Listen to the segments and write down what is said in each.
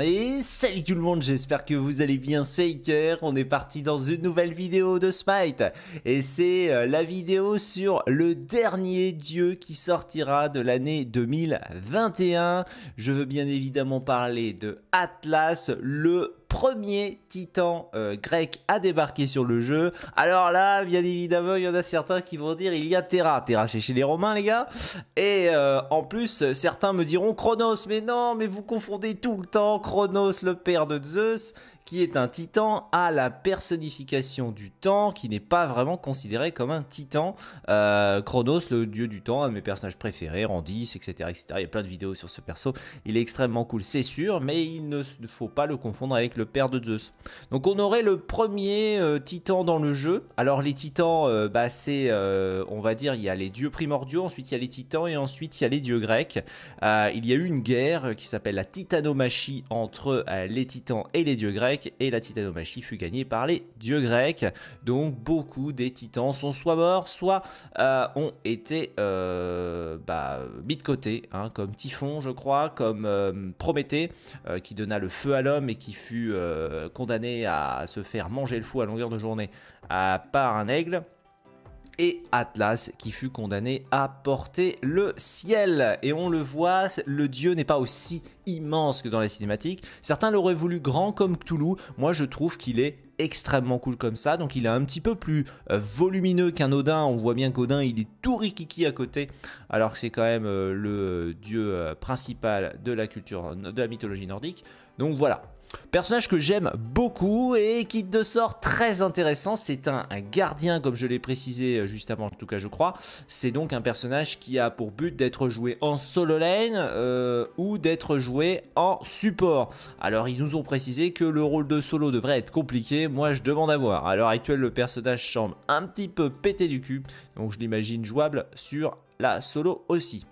Et salut tout le monde, j'espère que vous allez bien, c'est on est parti dans une nouvelle vidéo de Smite et c'est euh, la vidéo sur le dernier dieu qui sortira de l'année 2021. Je veux bien évidemment parler de Atlas, le premier titan euh, grec à débarquer sur le jeu. Alors là, bien évidemment, il y en a certains qui vont dire il y a Terra. Terra, c'est chez les Romains, les gars. Et euh, en plus, certains me diront Chronos. Mais non, mais vous confondez tout le temps Chronos, le père de Zeus qui est un titan, à la personnification du temps, qui n'est pas vraiment considéré comme un titan. Euh, Chronos, le dieu du temps, un de mes personnages préférés, Randis, etc., etc. Il y a plein de vidéos sur ce perso. Il est extrêmement cool, c'est sûr, mais il ne faut pas le confondre avec le père de Zeus. Donc on aurait le premier euh, titan dans le jeu. Alors les titans, euh, bah, c'est, on va dire, il y a les dieux primordiaux, ensuite il y a les titans et ensuite il y a les dieux grecs. il y a eu une guerre qui s'appelle la titanomachie entre les titans et les dieux grecs et la titanomachie fut gagnée par les dieux grecs. Donc beaucoup des titans sont soit morts, soit euh, ont été euh, bah, mis de côté, hein, comme Typhon je crois, comme euh, Prométhée qui donna le feu à l'homme et qui fut condamné à se faire manger le fou à longueur de journée par un aigle et Atlas qui fut condamné à porter le ciel. Et on le voit, le dieu n'est pas aussi immense que dans les cinématiques. Certains l'auraient voulu grand comme Cthulhu. Moi, je trouve qu'il est extrêmement cool comme ça. Donc il est un petit peu plus euh, volumineux qu'un Odin. On voit bien qu'Odin, il est tout rikiki à côté. Alors que c'est quand même euh, le dieu euh, principal de la culture, de la mythologie nordique. Donc voilà. Personnage que j'aime beaucoup et qui de sort très intéressant, c'est un, gardien comme je l'ai précisé euh, juste avant en tout cas je crois. C'est donc un personnage qui a pour but d'être joué en solo lane euh, ou d'être joué en support. Alors ils nous ont précisé que le rôle de solo devrait être compliqué, moi je demande à voir. À l'heure actuelle le personnage semble un petit peu pété du cul, donc je l'imagine jouable sur la solo aussi.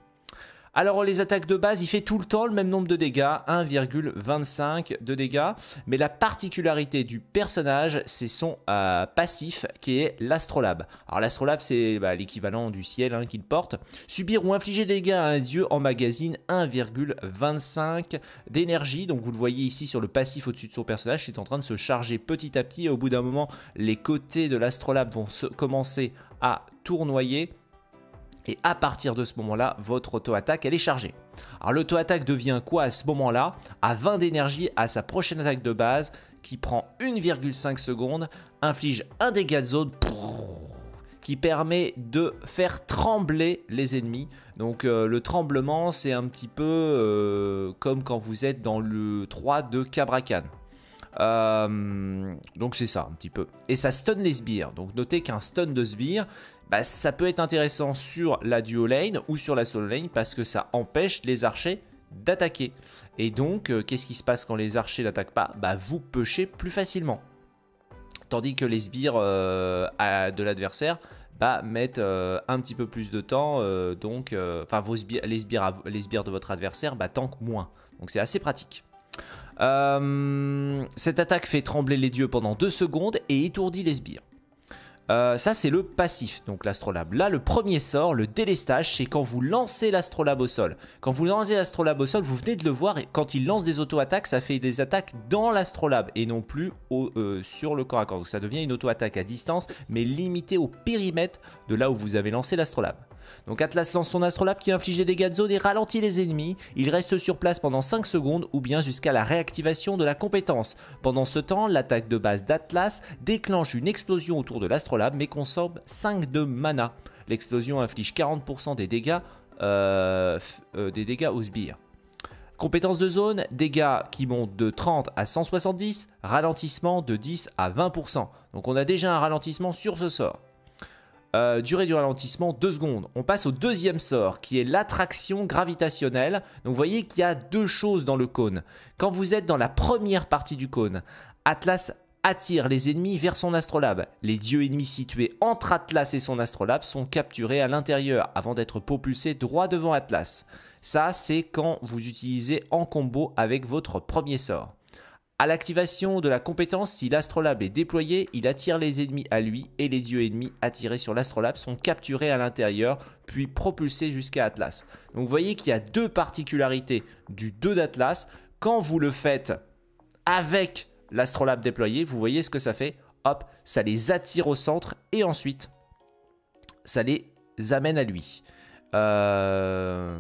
Alors les attaques de base, il fait tout le temps le même nombre de dégâts, 1,25 de dégâts. Mais la particularité du personnage, c'est son euh, passif qui est l'astrolabe. Alors l'astrolabe, c'est bah, l'équivalent du ciel hein, qu'il porte. Subir ou infliger des dégâts à un dieu en magazine 1,25 d'énergie. Donc vous le voyez ici sur le passif au-dessus de son personnage, c'est en train de se charger petit à petit. Et au bout d'un moment, les côtés de l'astrolabe vont se commencer à tournoyer et à partir de ce moment-là, votre auto-attaque, elle est chargée. Alors l'auto-attaque devient quoi à ce moment-là? À 20 d'énergie à sa prochaine attaque de base, qui prend 1,5 secondes, inflige un dégât de zone qui permet de faire trembler les ennemis. Donc euh, le tremblement, c'est un petit peu euh, comme quand vous êtes dans le 3 de Cabracan. Euh, donc c'est ça un petit peu. Et ça stun les sbires. Donc notez qu'un stun de sbire, bah, ça peut être intéressant sur la duo lane ou sur la solo lane parce que ça empêche les archers d'attaquer. Et donc, euh, qu'est-ce qui se passe quand les archers n'attaquent pas? Bah, vous pêchez plus facilement. Tandis que les sbires euh, de l'adversaire bah, mettent un petit peu plus de temps. donc, enfin, les, sbires, les sbires de votre adversaire bah, tankent moins. Donc, c'est assez pratique. Cette attaque fait trembler les dieux pendant 2 secondes et étourdit les sbires. Euh, ça, c'est le passif, donc l'astrolabe. Là, le premier sort, le délestage, c'est quand vous lancez l'astrolabe au sol. Quand vous lancez l'astrolabe au sol, vous venez de le voir, et quand il lance des auto-attaques, ça fait des attaques dans l'astrolabe et non plus euh, sur le corps à corps. Donc ça devient une auto-attaque à distance, mais limitée au périmètre de là où vous avez lancé l'astrolabe. Donc Atlas lance son astrolabe qui inflige des dégâts de zone et ralentit les ennemis. Il reste sur place pendant 5 secondes ou bien jusqu'à la réactivation de la compétence. Pendant ce temps, l'attaque de base d'Atlas déclenche une explosion autour de l'astrolabe mais consomme 5 de mana. L'explosion inflige 40% des dégâts, euh, euh, des dégâts aux sbires. Compétence de zone, dégâts qui montent de 30 à 170, ralentissement de 10 à 20%. Donc on a déjà un ralentissement sur ce sort. Euh, durée du ralentissement 2 secondes. On passe au deuxième sort qui est l'attraction gravitationnelle. Donc vous voyez qu'il y a deux choses dans le cône. Quand vous êtes dans la première partie du cône, Atlas attire les ennemis vers son astrolabe. Les dieux ennemis situés entre Atlas et son astrolabe sont capturés à l'intérieur avant d'être propulsés droit devant Atlas. Ça, c'est quand vous utilisez en combo avec votre premier sort. À l'activation de la compétence, si l'astrolabe est déployé, il attire les ennemis à lui et les dieux ennemis attirés sur l'astrolabe sont capturés à l'intérieur puis propulsés jusqu'à Atlas. Donc vous voyez qu'il y a deux particularités du 2 d'Atlas quand vous le faites avec l'astrolabe déployé, vous voyez ce que ça fait Hop, ça les attire au centre et ensuite, ça les amène à lui. Euh,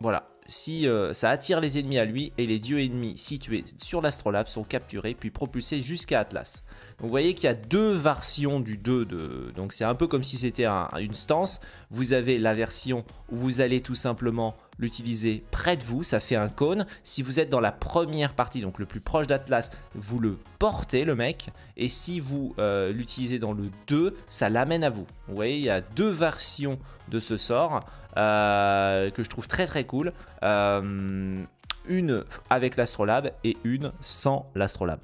voilà, si euh, ça attire les ennemis à lui et les dieux ennemis situés sur l'astrolabe sont capturés puis propulsés jusqu'à Atlas. Donc vous voyez qu'il y a deux versions du 2, de... donc c'est un peu comme si c'était une stance. Vous avez la version où vous allez tout simplement l'utiliser près de vous, ça fait un cône. Si vous êtes dans la première partie, donc le plus proche d'Atlas, vous le portez le mec, et si vous euh, l'utilisez dans le 2, ça l'amène à vous. Vous voyez, il y a deux versions de ce sort. Euh, que je trouve très très cool. Euh, une avec l'astrolabe et une sans l'astrolabe.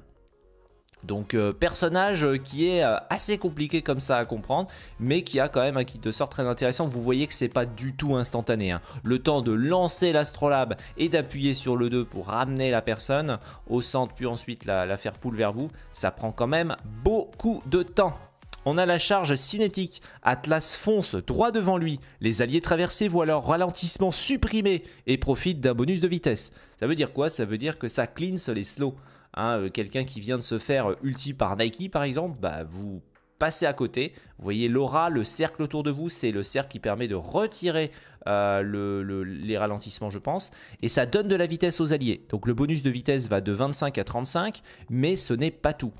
Donc euh, personnage qui est assez compliqué comme ça à comprendre, mais qui a quand même un kit de sort très intéressant. Vous voyez que c'est pas du tout instantané. Hein. Le temps de lancer l'astrolabe et d'appuyer sur le 2 pour ramener la personne au centre, puis ensuite la, la faire poule vers vous, ça prend quand même beaucoup de temps. On a la charge cinétique. Atlas fonce droit devant lui. Les alliés traversés voient leur ralentissement supprimé et profitent d'un bonus de vitesse. Ça veut dire quoi? Ça veut dire que ça cleanse les slows. Hein, euh, quelqu'un qui vient de se faire ulti par Nike par exemple, bah vous passez à côté. Vous voyez l'aura, le cercle autour de vous, c'est le cercle qui permet de retirer euh, les ralentissements, je pense. Et ça donne de la vitesse aux alliés. Donc le bonus de vitesse va de 25 à 35, mais ce n'est pas tout.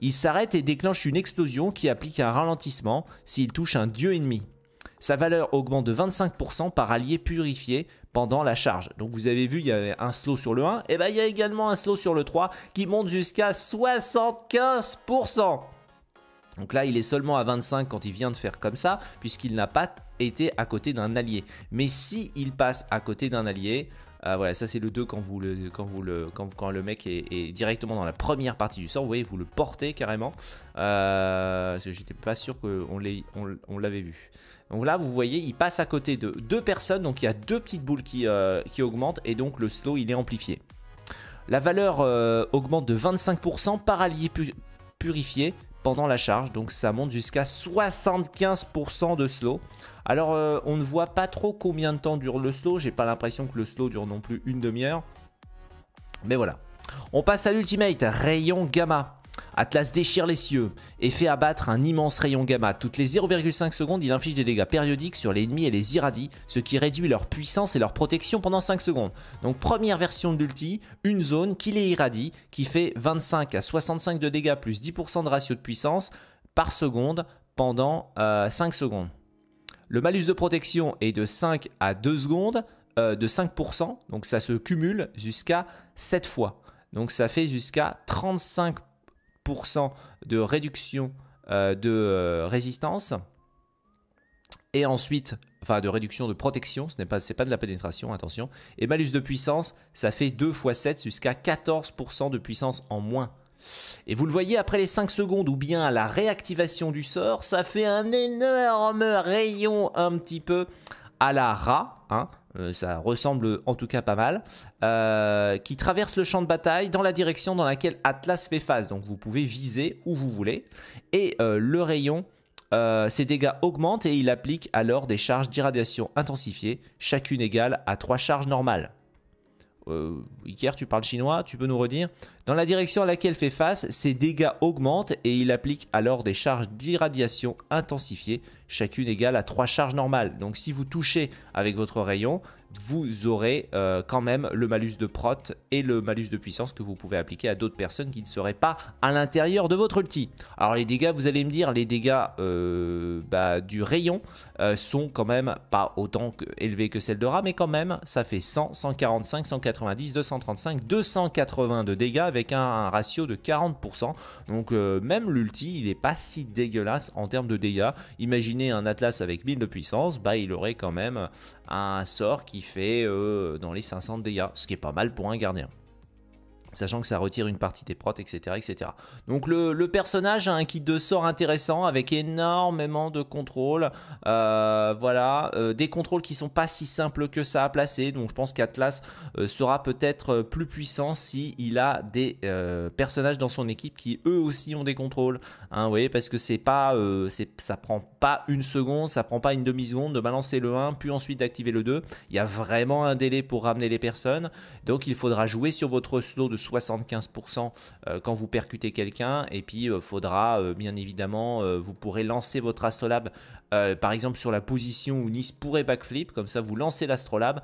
Il s'arrête et déclenche une explosion qui applique un ralentissement s'il touche un dieu ennemi. Sa valeur augmente de 25% par allié purifié pendant la charge. Donc vous avez vu, il y avait un slow sur le 1, et bien il y a également un slow sur le 3 qui monte jusqu'à 75%. Donc là, il est seulement à 25 quand il vient de faire comme ça, puisqu'il n'a pas été à côté d'un allié. Mais si il passe à côté d'un allié, ah, voilà, ça c'est le 2 quand vous le, quand mec est, directement dans la première partie du sort. Vous voyez, vous le portez carrément. Euh, J'étais pas sûr qu'on on, l'avait vu. Donc là, vous voyez, il passe à côté de deux personnes. Donc il y a deux petites boules qui, euh, augmentent et donc le slow il est amplifié. La valeur euh, augmente de 25% par allié purifié pendant la charge. Donc ça monte jusqu'à 75% de slow. Alors, euh, on ne voit pas trop combien de temps dure le slow. J'ai pas l'impression que le slow dure non plus une demi-heure. Mais voilà. On passe à l'ultimate, rayon gamma. Atlas déchire les cieux et fait abattre un immense rayon gamma. Toutes les 0,5 secondes, il inflige des dégâts périodiques sur les ennemis et les irradie, ce qui réduit leur puissance et leur protection pendant 5 secondes. Donc première version de l'ulti, une zone qui les irradie, qui fait 25 à 65 de dégâts plus 10% de ratio de puissance par seconde pendant 5 euh, secondes. Le malus de protection est de 5 à 2 secondes, euh, de 5%, donc ça se cumule jusqu'à 7 fois. Donc ça fait jusqu'à 35% de réduction euh, de euh, résistance. Et ensuite, enfin de réduction de protection, ce n'est pas, pas de la pénétration, attention. Et malus de puissance, ça fait 2 fois 7 jusqu'à 14% de puissance en moins. Et vous le voyez, après les 5 secondes ou bien à la réactivation du sort, ça fait un énorme rayon un petit peu à la rat, hein, ça ressemble en tout cas pas mal, euh, qui traverse le champ de bataille dans la direction dans laquelle Atlas fait face. Donc vous pouvez viser où vous voulez. Et euh, le rayon, ses dégâts augmentent et il applique alors des charges d'irradiation intensifiées, chacune égale à 3 charges normales. Euh, Iker, tu parles chinois, tu peux nous redire Dans la direction à laquelle fait face, ses dégâts augmentent et il applique alors des charges d'irradiation intensifiées, chacune égale à 3 charges normales. Donc si vous touchez avec votre rayon, vous aurez euh, quand même le malus de prot et le malus de puissance que vous pouvez appliquer à d'autres personnes qui ne seraient pas à l'intérieur de votre ulti. Alors les dégâts, vous allez me dire, les dégâts euh, bah, du rayon euh, sont quand même pas autant élevés que celles de rat, mais quand même, ça fait 100, 145, 190, 235, 280 de dégâts avec un, ratio de 40%. Donc même l'ulti, il n'est pas si dégueulasse en termes de dégâts. Imaginez un Atlas avec 1000 de puissance, bah il aurait quand même un sort qui fait euh, dans les 500 dégâts, ce qui est pas mal pour un gardien. Sachant que ça retire une partie des protes, etc. etc. Donc le, personnage a un kit de sort intéressant avec énormément de contrôles. Euh, voilà, euh, des contrôles qui sont pas si simples que ça à placer. Donc je pense qu'Atlas euh, sera peut-être plus puissant si a des personnages dans son équipe qui eux aussi ont des contrôles. Hein, oui, parce que c'est pas, ça prend pas une seconde, ça prend pas une demi-seconde de balancer le 1, puis ensuite d'activer le 2. Il y a vraiment un délai pour ramener les personnes. Donc il faudra jouer sur votre slow de 75% euh, quand vous percutez quelqu'un. Et puis, il euh, faudra, euh, bien évidemment, vous pourrez lancer votre astrolabe, par exemple, sur la position où Nice pourrait backflip. Comme ça, vous lancez l'astrolabe,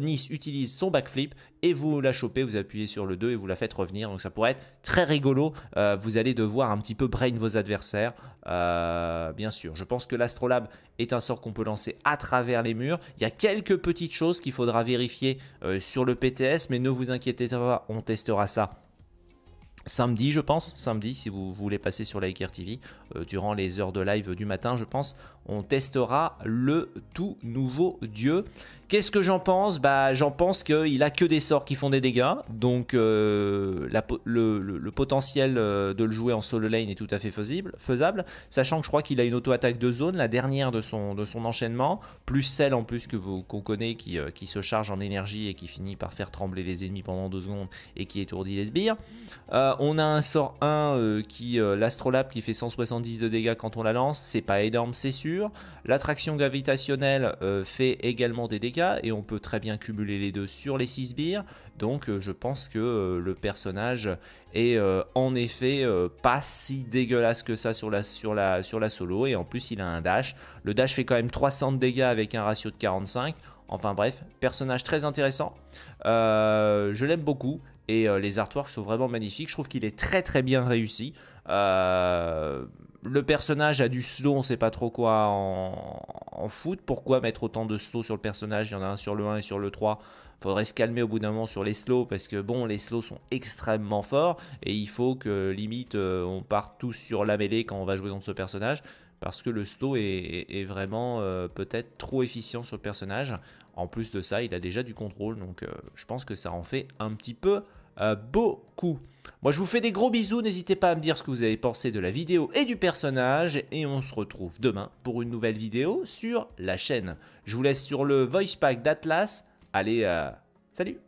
Nice utilise son backflip et vous la chopez, vous appuyez sur le 2 et vous la faites revenir. Donc ça pourrait être très rigolo. vous allez devoir un petit peu brain vos adversaires. bien sûr, je pense que l'astrolabe est un sort qu'on peut lancer à travers les murs. Il y a quelques petites choses qu'il faudra vérifier sur le PTS, mais ne vous inquiétez pas, on testera ça samedi, je pense, samedi, si vous voulez passer sur la TV, euh, durant les heures de live du matin, je pense, on testera le tout nouveau dieu Qu'est-ce que j'en pense? Bah, j'en pense qu'il a que des sorts qui font des dégâts, donc euh, le, potentiel euh, de le jouer en solo lane est tout à fait faisable, sachant que je crois qu'il a une auto-attaque de zone, la dernière de son, de son enchaînement, plus celle en plus que qu'on connaît qui, euh, qui, se charge en énergie et qui finit par faire trembler les ennemis pendant deux secondes et qui étourdit les sbires. on a un sort 1 qui, l'astrolabe qui fait 170 de dégâts quand on la lance, c'est pas énorme, c'est sûr. L'attraction gravitationnelle fait également des dégâts et on peut très bien cumuler les deux sur les 6 sbires. Donc euh, je pense que euh, le personnage est euh, en effet pas si dégueulasse que ça sur la, sur, la, sur la solo et en plus il a un dash. Le dash fait quand même 300 de dégâts avec un ratio de 45. Enfin bref, personnage très intéressant. je l'aime beaucoup et les artworks sont vraiment magnifiques. Je trouve qu'il est très très bien réussi. Euh, le personnage a du slow, on sait pas trop quoi en, foot. Pourquoi mettre autant de slow sur le personnage? Il y en a un sur le 1 et sur le 3. Faudrait se calmer au bout d'un moment sur les slows parce que bon, les slows sont extrêmement forts et il faut que limite euh, on parte tous sur la mêlée quand on va jouer contre ce personnage parce que le slow est, vraiment euh, peut-être trop efficient sur le personnage. En plus de ça, il a déjà du contrôle donc euh, je pense que ça en fait un petit peu euh, beaucoup. Moi, je vous fais des gros bisous. N'hésitez pas à me dire ce que vous avez pensé de la vidéo et du personnage. Et on se retrouve demain pour une nouvelle vidéo sur la chaîne. Je vous laisse sur le voice pack d'Atlas. Allez, salut.